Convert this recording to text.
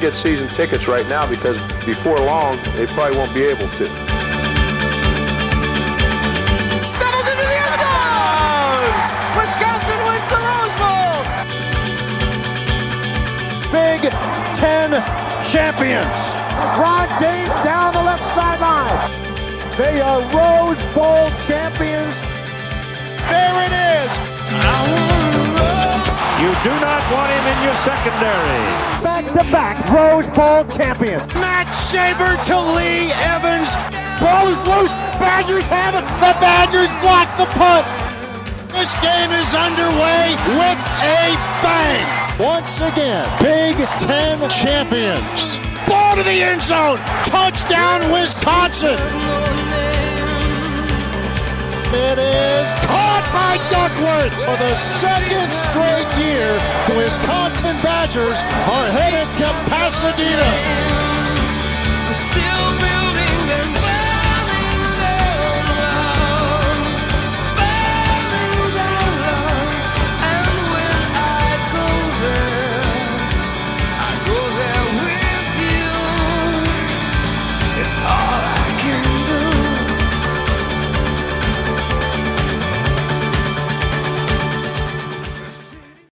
get season tickets right now because before long, they probably won't be able to. Doubles into the end! Wisconsin wins the Rose Bowl! Big Ten champions. Ron Dayne down the left sideline. They are Rose Bowl champions. Want him in your secondary. Back to back Rose Bowl champions. Matt Schabert to Lee Evans. Ball is loose. Badgers have it. The Badgers block the punt. This game is underway with a bang. Once again, Big Ten champions. Ball to the end zone. Touchdown, Wisconsin. It is caught by For the second straight year. The Wisconsin Badgers are headed to Pasadena.